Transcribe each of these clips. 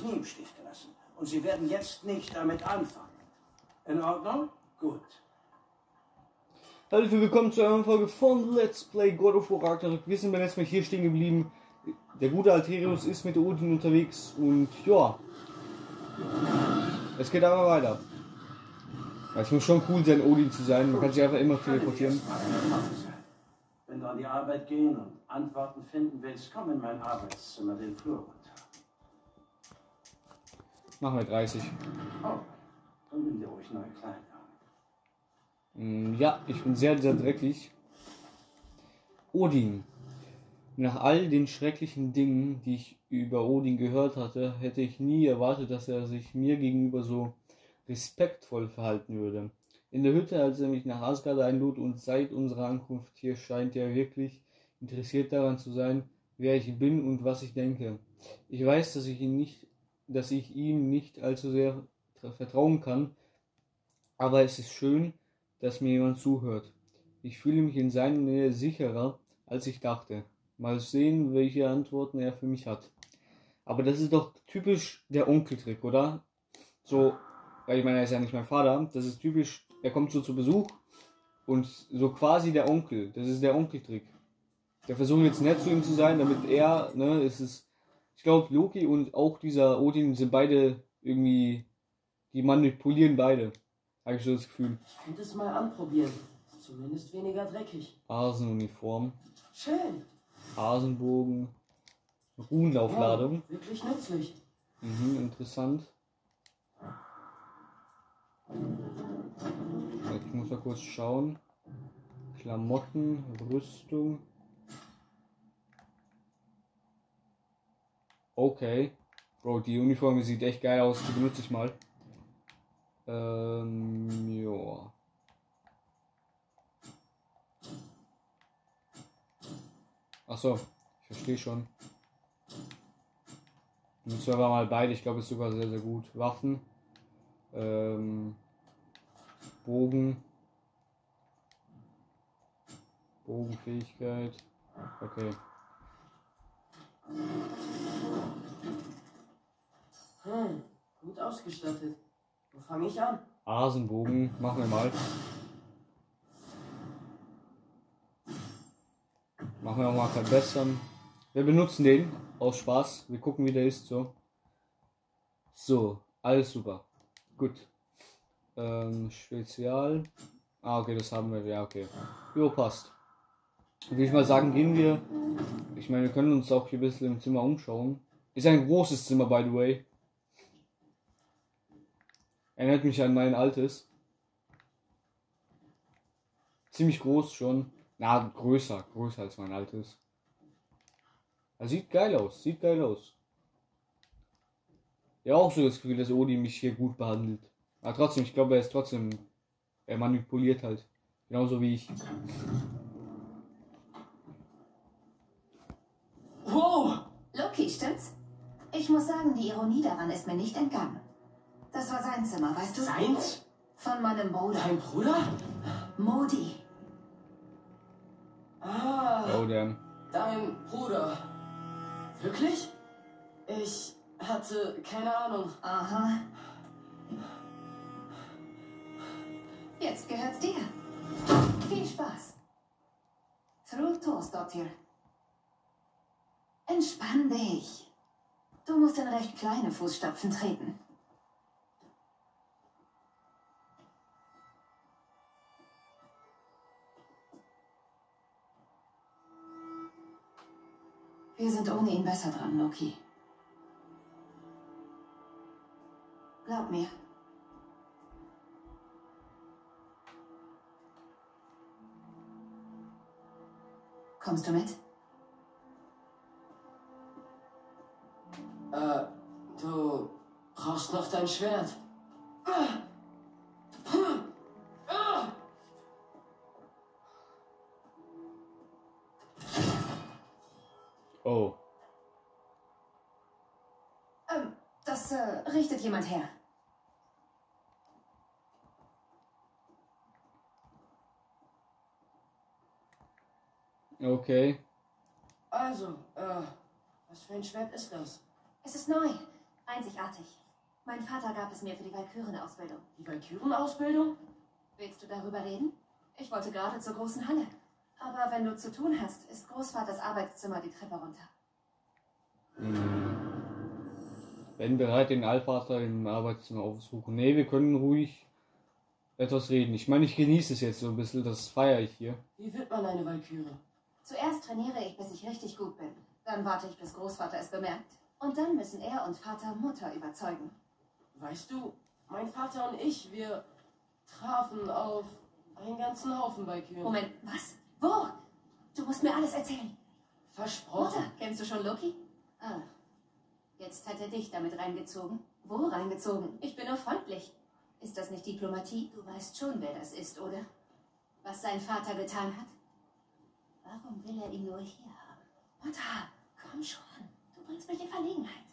Knie im Stich gelassen. Und Sie werden jetzt nicht damit anfangen. In Ordnung? Gut. Hallo, willkommen zu einer Folge von Let's Play God of War Ragnarok. Wir sind beim letzten Mal hier stehen geblieben. Der gute Alterius ist mit Odin unterwegs und ja. Es geht aber weiter. Es muss schon cool sein, Odin zu sein. Man kann sich einfach immer teleportieren. Wenn du an die Arbeit gehen und Antworten finden willst, komm in mein Arbeitszimmer den Flur. Machen wir 30. Oh, dann nimm dir ruhig neue Kleider. Mm, Ja, ich bin sehr, sehr dreckig. Odin. Nach all den schrecklichen Dingen, die ich über Odin gehört hatte, hätte ich nie erwartet, dass er sich mir gegenüber so respektvoll verhalten würde. In der Hütte, als er mich nach Asgard einlud und seit unserer Ankunft hier scheint er wirklich interessiert daran zu sein, wer ich bin und was ich denke. Ich weiß, dass ich ihn nicht, dass ich ihm nicht allzu sehr tra- vertrauen kann, aber es ist schön, dass mir jemand zuhört. Ich fühle mich in seiner Nähe sicherer, als ich dachte. Mal sehen, welche Antworten er für mich hat. Aber das ist doch typisch der Onkeltrick, oder? So, weil ich meine, er ist ja nicht mein Vater. Das ist typisch, er kommt so zu Besuch und so quasi der Onkel. Das ist der Onkeltrick. Der versucht jetzt nett zu ihm zu sein, damit er, ne, es ist, ich glaube, Loki und auch dieser Odin sind beide irgendwie, die manipulieren beide. Habe ich so das Gefühl. Ich könnte es mal anprobieren. Ist zumindest weniger dreckig. Hasenuniform, Schön. Hasenbogen, Ruhenlaufladung. Ja, wirklich nützlich. Mhm, interessant. Ich muss mal kurz schauen. Klamotten, Rüstung. Okay. Bro, die Uniform sieht echt geil aus. Die benutze ich mal. Ähm, ja. Ach so, ich verstehe schon. Nutzen wir mal beide. Ich glaube, ist sogar sehr, sehr gut. Waffen. Ähm, Bogen. Bogenfähigkeit. Okay. Hm, gut ausgestattet. Wo fange ich an? Asenbogen. Machen wir mal. Machen wir auch mal verbessern. Wir benutzen den aus Spaß. Wir gucken, wie der ist. So. So, alles super. Gut. Ähm, Spezial. Ah, okay, das haben wir. Ja, okay. Jo, passt. Würde ich mal sagen, gehen wir. Ich meine, wir können uns auch hier ein bisschen im Zimmer umschauen. Ist ein großes Zimmer, by the way. Erinnert mich an mein altes. Ziemlich groß schon. Na, größer. Größer als mein altes. Er sieht geil aus. Sieht geil aus. Ja, auch so das Gefühl, dass Odin mich hier gut behandelt. Aber trotzdem, ich glaube, er ist trotzdem. Er manipuliert halt. Genauso wie ich. Wow! Loki, stimmt's? Ich muss sagen, die Ironie daran ist mir nicht entgangen. Das war sein Zimmer, weißt du? Seins? Von meinem Bruder. Dein Bruder? Modi. Ah, Oh, damn. dein Bruder. Wirklich? Ich hatte keine Ahnung. Aha. Jetzt gehört's dir. Viel Spaß. Fru Torsdottir. Entspann dich. Du musst in recht kleine Fußstapfen treten. Wir sind ohne ihn besser dran, Loki. Glaub mir. Kommst du mit? Äh, du brauchst noch dein Schwert. Jemand her. Okay. Also, äh, was für ein Schwert ist das? Es ist neu. Einzigartig. Mein Vater gab es mir für die Walkürenausbildung. Die Valkyrenausbildung? Willst du darüber reden? Ich wollte gerade zur großen Halle. Aber wenn du zu tun hast, ist Großvaters Arbeitszimmer die Treppe runter. Hm. Bin bereit, den Allvater im Arbeitszimmer aufzusuchen. Nee, wir können ruhig etwas reden. Ich meine, ich genieße es jetzt so ein bisschen, das feiere ich hier. Wie wird man eine Valkyrie? Zuerst trainiere ich, bis ich richtig gut bin. Dann warte ich, bis Großvater es bemerkt. Und dann müssen er und Vater Mutter überzeugen. Weißt du, mein Vater und ich, wir trafen auf einen ganzen Haufen Valkyren. Moment, was? Wo? Du musst mir alles erzählen. Versprochen. Mutter, kennst du schon Loki? Ah. Jetzt hat er dich damit reingezogen. Wo reingezogen? Ich bin nur freundlich. Ist das nicht Diplomatie? Du weißt schon, wer das ist, oder? Was sein Vater getan hat? Warum will er ihn nur hier haben? Mutter, komm schon. Du bringst mich in Verlegenheit.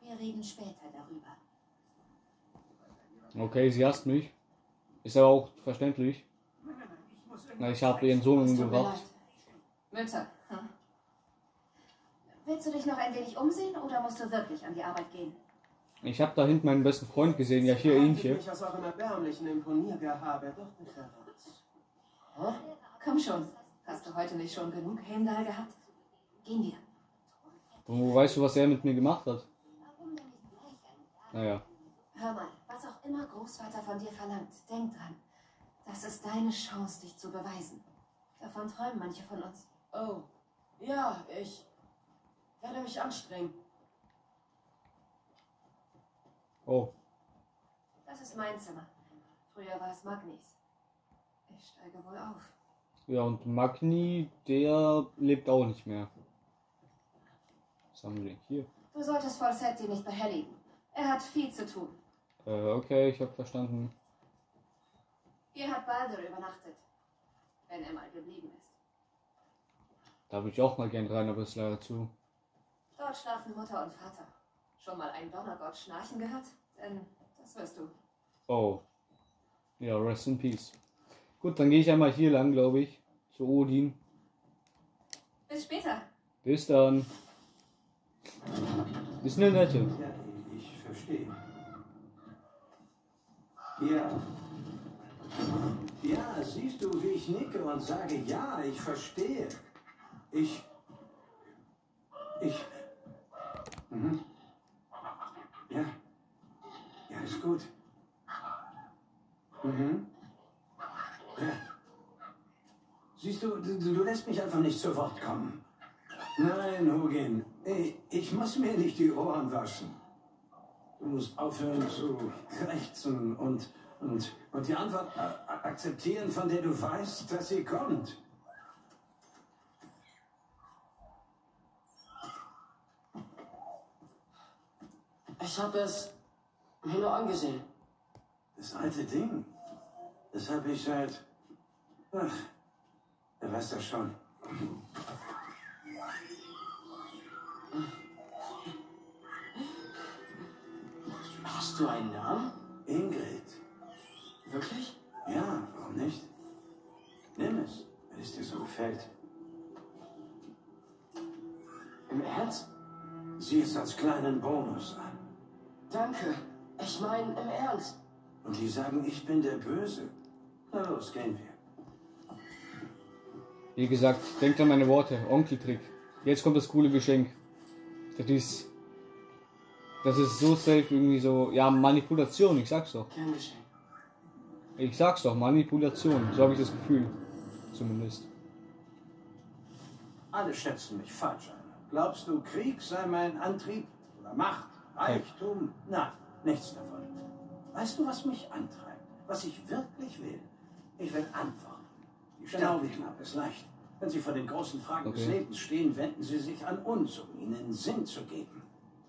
Wir reden später darüber. Okay, sie hasst mich. Ist aber auch verständlich. Na, ich habe ihren Sohn Es tut mir umgebracht. leid. Mütter. Willst du dich noch ein wenig umsehen oder musst du wirklich an die Arbeit gehen? Ich habe da hinten meinen besten Freund gesehen. Ja, hier Haltet ähnliche. mich aus eurem erbärmlichen Imponiergehabe doch nicht heraus. Hä? Komm schon. Hast du heute nicht schon genug Heimdall gehabt? Gehen wir. Wo weißt du, was er mit mir gemacht hat? Naja. Hör mal, was auch immer Großvater von dir verlangt, denk dran. Das ist deine Chance, dich zu beweisen. Davon träumen manche von uns. Oh, ja, ich werde mich anstrengen. Oh. Das ist mein Zimmer. Früher war es Magnis. Ich steige wohl auf. Ja, und Magni, der lebt auch nicht mehr. Was haben wir denn hier? Du solltest Falsetti nicht behelligen. Er hat viel zu tun. Äh, okay, ich habe verstanden. Hier hat Baldur übernachtet. Wenn er mal geblieben ist. Da würde ich auch mal gern rein, aber ist leider zu. Dort schlafen Mutter und Vater. Schon mal einen Donnergott schnarchen gehört? Denn das wirst du. Oh. Ja, rest in peace. Gut, dann gehe ich einmal hier lang, glaube ich. Zu Odin. Bis später. Bis dann. Ist eine nette. Ja, ich verstehe. Ja. Ja, siehst du, wie ich nicke und sage, ja, ich verstehe. Ich. Ich. Mhm. Ja. Ja, ist gut. Mhm. Ja. Siehst du, du, du lässt mich einfach nicht zu Wort kommen. Nein, Hugin, ey, ich muss mir nicht die Ohren waschen. Du musst aufhören zu krächzen und, und, und die Antwort a- akzeptieren, von der du weißt, dass sie kommt. Ich habe es mir nur angesehen. Das alte Ding, das habe ich seit... Ach, wer weiß das schon. Hast du einen Namen? Ingrid. Wirklich? Ja, warum nicht? Nimm es, wenn es dir so gefällt. Im Ernst? Sieh es als kleinen Bonus an. Danke. Ich meine, im Ernst. Und die sagen, ich bin der Böse. Na los, gehen wir. Wie gesagt, denkt an meine Worte. Onkeltrick. Jetzt kommt das coole Geschenk. Das ist. Das ist so safe irgendwie so. Ja, Manipulation, ich sag's doch. Gern geschehen. Ich sag's doch, Manipulation. So habe ich das Gefühl. Zumindest. Alle schätzen mich falsch ein. Glaubst du, Krieg sei mein Antrieb? Oder Macht? Reichtum? Nein, nichts davon. Weißt du, was mich antreibt? Was ich wirklich will? Ich will Antworten. Die genau wie knapp ist leicht. Wenn Sie vor den großen Fragen des Okay. Lebens stehen, wenden Sie sich an uns, um ihnen Sinn zu geben.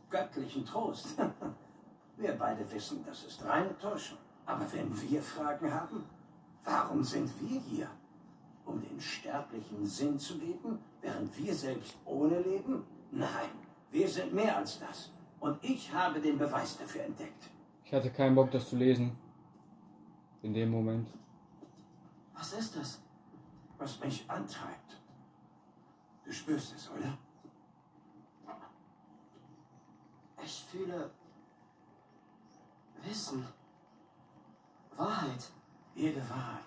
Göttlichen Trost. Wir beide wissen, das ist reine Täuschung. Aber wenn wir Fragen haben, warum sind wir hier? Um den Sterblichen Sinn zu geben, während wir selbst ohne leben? Nein, wir sind mehr als das. Und ich habe den Beweis dafür entdeckt. Ich hatte keinen Bock, das zu lesen. In dem Moment. Was ist das? Was mich antreibt. Du spürst es, oder? Ich fühle Wissen. Wahrheit. Jede Wahrheit.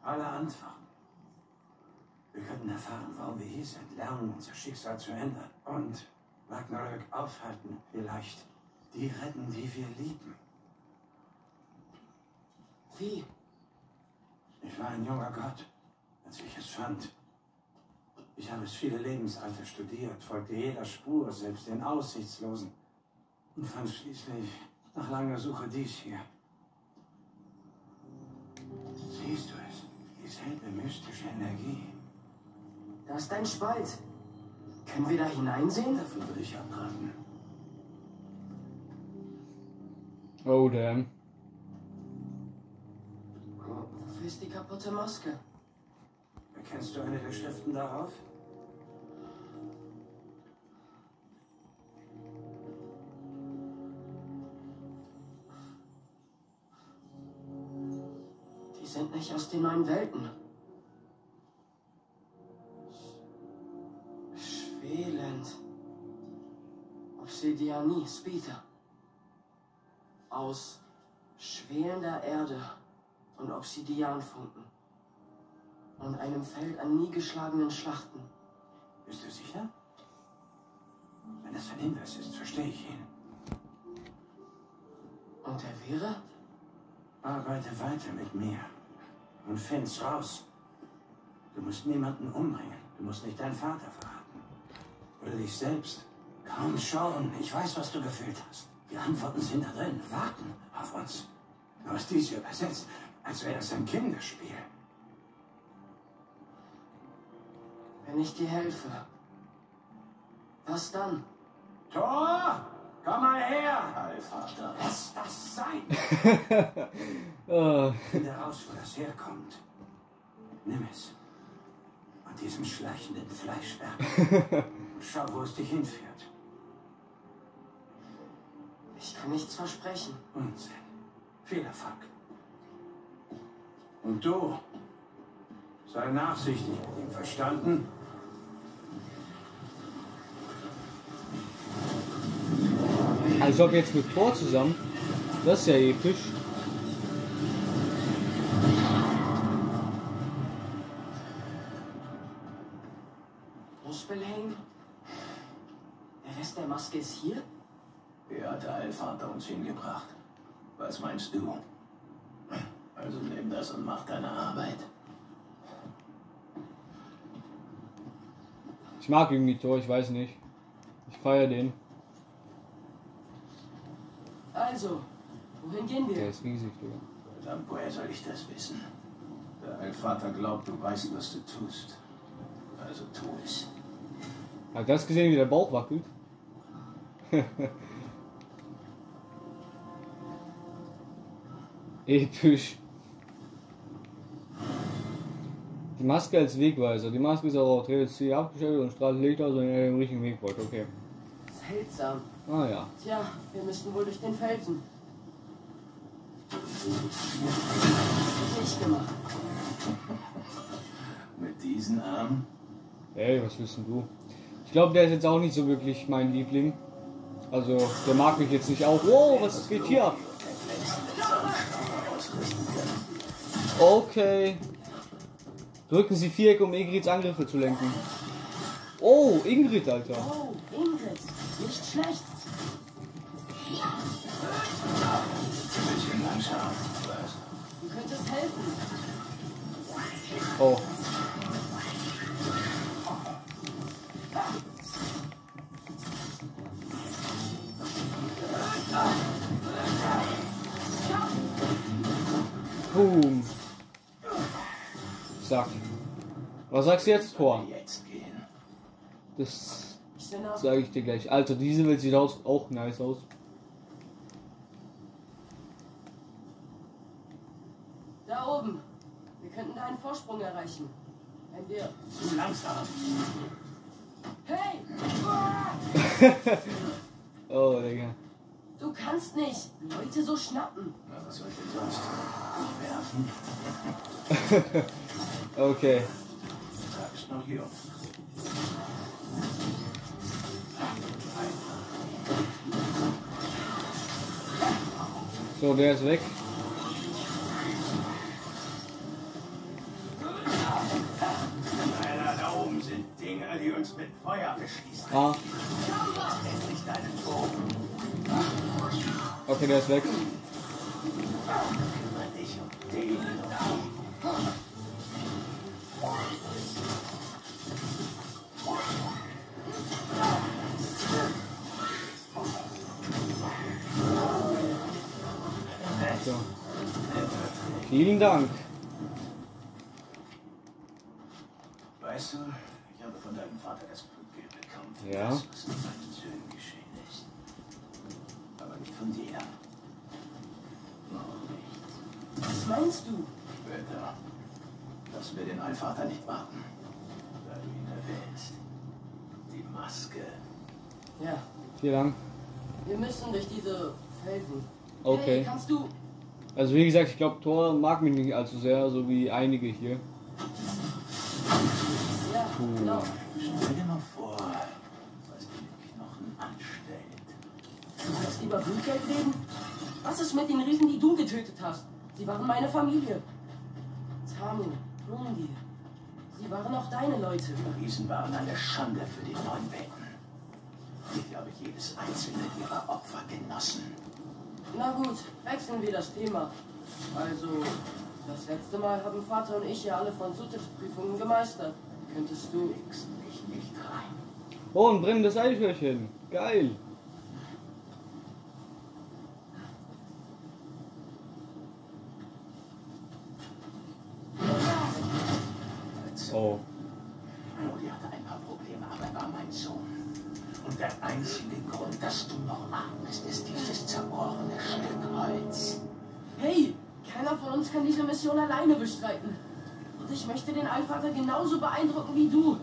Alle Antworten. Wir könnten erfahren, warum wir hier sind, lernen, unser Schicksal zu ändern und Ragnarök aufhalten, vielleicht die retten, die wir lieben. Wie? Ich war ein junger Gott, als ich es fand. Ich habe es viele Lebensalter studiert, folgte jeder Spur, selbst den Aussichtslosen, und fand schließlich nach langer Suche dies hier. Siehst du es? Dieselbe mystische Energie. Da ist ein Spalt. Können wir da hineinsehen? Davon würde ich abraten. Oh, damn. Wofür ist die kaputte Maske? Erkennst du eine der Schriften darauf? Die sind nicht aus den neuen Welten. Obsidiani, Spita. Aus schwelender Erde und Obsidianfunken. Und einem Feld an nie geschlagenen Schlachten. Bist du sicher? Wenn es ein Hinweis ist, verstehe ich ihn. Und er wäre? Arbeite weiter mit mir und find's raus. Du musst niemanden umbringen. Du musst nicht deinen Vater verraten. Oder dich selbst. Komm schon, ich weiß, was du gefühlt hast. Die Antworten sind da drin, warten auf uns. Du hast dies hier übersetzt, als wäre es ein Kinderspiel. Wenn ich dir helfe. Was dann? Thor, komm mal her! Allvater, lass das sein! Ah, Finde raus, wo das herkommt. Nimm es. Und diesen schleichenden Fleischwerk. Und schau, wo es dich hinführt. Ich kann nichts versprechen. Unsinn. Viel Erfolg. Und du? Sei nachsichtig mit ihm, verstanden? also ob jetzt mit Thor zusammen. Das ist ja episch. Muspelheim? Der Rest der Maske ist hier? Wer hat der Allvater uns hingebracht? Was meinst du? Also nimm das und mach deine Arbeit. Ich mag irgendwie Thor, ich weiß nicht. Ich feiere den. Also, wohin gehen Der wir? ist riesig, Digga. Verdammt, woher soll ich das wissen? Der Allvater glaubt, du weißt, was du tust. Also tu es. Hat das gesehen, wie der Bauch wackelt? Episch. Die Maske als Wegweiser. Die Maske ist auch auf TLC abgestellt und strahlt Licht aus, wenn ihr den richtigen Weg wollt. Okay. Seltsam. Ah ja. Tja, wir müssten wohl durch den Felsen. Das ich gemacht. Mit diesen Armen? Hey, was willst denn du? Ich glaube, der ist jetzt auch nicht so wirklich mein Liebling. Also, der mag mich jetzt nicht auch. Oh, was geht hier ab? Okay. Drücken Sie Viereck, um Ingrids Angriffe zu lenken. Oh, Ingrid, Alter. Oh, Ingrid. Nicht schlecht. Du könntest helfen. Oh. Boom. Was sagst du jetzt, Tor? Gehen. Das sage ich dir gleich. Alter, diese Welt sieht aus, auch nice aus. Da oben. Wir könnten da einen Vorsprung erreichen. Wenn wir. Zu langsam. Hey! Oh, Digga. Du kannst nicht Leute so schnappen. Na, was soll ich denn sonst? Werfen? Okay. Noch jung. So, der ist weg. Alter, da oben sind Dinger, die uns mit Feuer beschießen. Ah, okay, der ist weg. Dich um den. So. Vielen Dank. Weißt du, ich habe von deinem Vater das Blutbild bekommen. für Ja. Das, was mit meinen Söhnen geschehen ist. Aber nicht von dir. Noch nicht. Was meinst du? Später. Lassen wir den Allvater nicht warten. Da du ihn erwähnst. Die Maske. Ja, Vielen Dank. wir müssen durch diese Felsen. Okay. Hey, kannst du. Also wie gesagt, ich glaube, Thor mag mich nicht allzu sehr, so wie einige hier. Ja, Puh. genau. Stell dir mal vor, was die mit Knochen anstellt. Du willst lieber Blutgeld reden? Was ist mit den Riesen, die du getötet hast? Sie waren meine Familie. Tamu, Rundi. Sie waren auch deine Leute. Die Riesen waren eine Schande für die neuen Welten. Ich habe jedes einzelne ihrer Opfer genossen. Na gut, wechseln wir das Thema. Also, das letzte Mal haben Vater und ich ja alle von Sutters Prüfungen gemeistert. Könntest du. Legst mich nicht rein. Oh, ein brennendes Eichhörnchen. Geil. Oh. Modi hatte ein paar Probleme, aber er war mein Sohn. Und der einzige Grund, dass du noch atmest, ist dieses zerbrochene Stück Holz. Hey, keiner von uns kann diese Mission alleine bestreiten. Und ich möchte den Allvater genauso beeindrucken wie du.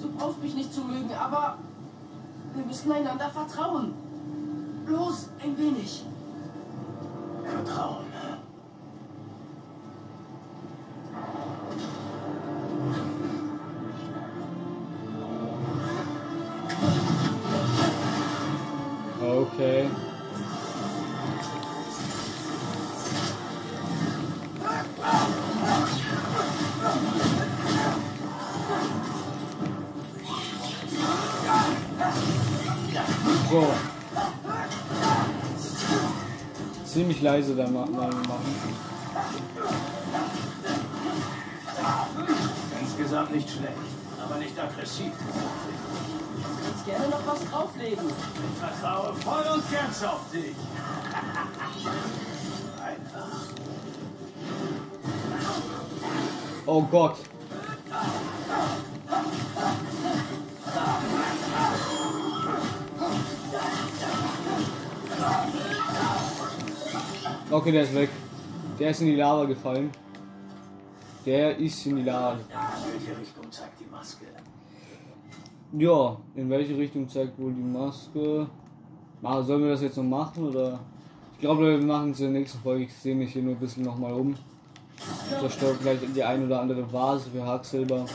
Du brauchst mich nicht zu mögen, aber wir müssen einander vertrauen. Bloß ein wenig. Vertrauen. So. Ziemlich leise da ma mal machen. Insgesamt nicht schlecht, aber nicht aggressiv. Du kannst gerne noch was drauflegen. Ich vertraue voll und ganz auf dich. Einfach. Oh Gott. Okay, der ist weg. Der ist in die Lava gefallen. Der ist in die Lava. In welche Richtung zeigt die Maske? Ja, in welche Richtung zeigt wohl die Maske? Ah, sollen wir das jetzt noch machen oder? Ich glaube, wir machen es in der nächsten Folge. Ich sehe mich hier nur ein bisschen nochmal um. Zerstöre vielleicht die ein oder andere Vase für Hacksilber.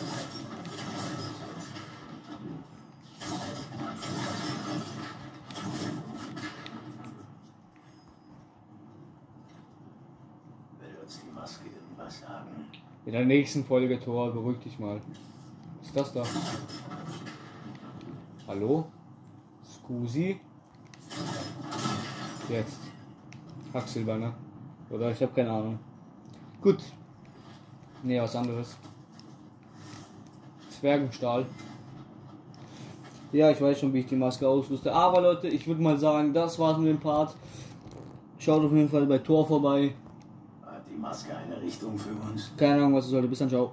Uns die Maske irgendwas sagen? In der nächsten Folge, Tor, beruhig dich mal. Was ist das da? Hallo? Scusi? Jetzt. Hacksilber, ne? Oder ich habe keine Ahnung. Gut. Nee, was anderes. Zwergenstahl. Ja, ich weiß schon, wie ich die Maske ausrüste. Aber Leute, ich würde mal sagen, das war's mit dem Part. Schaut auf jeden Fall bei Tor vorbei. Maske eine Richtung für uns? Keine Ahnung, was es sollte. Bis dann, ciao.